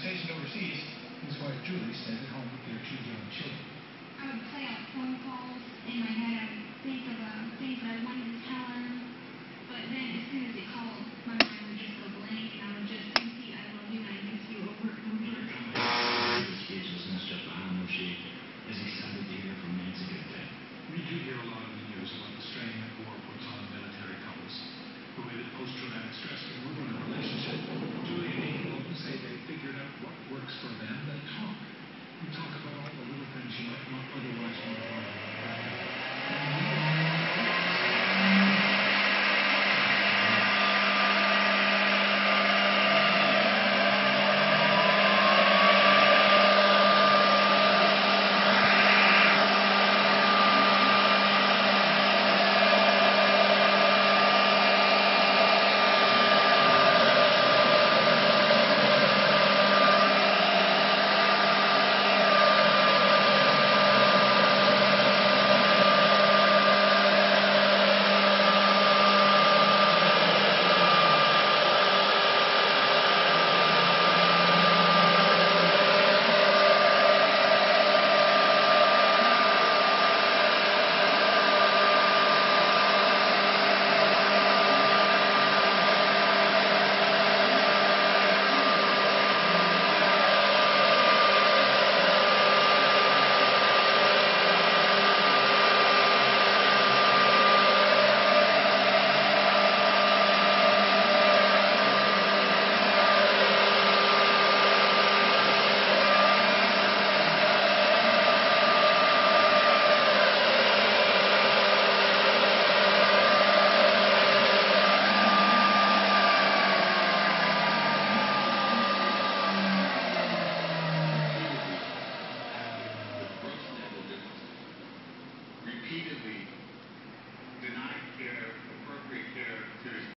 stationed overseas, his wife Julie stayed at home with their two young children. you talk about all the little things you might not otherwise want to learn.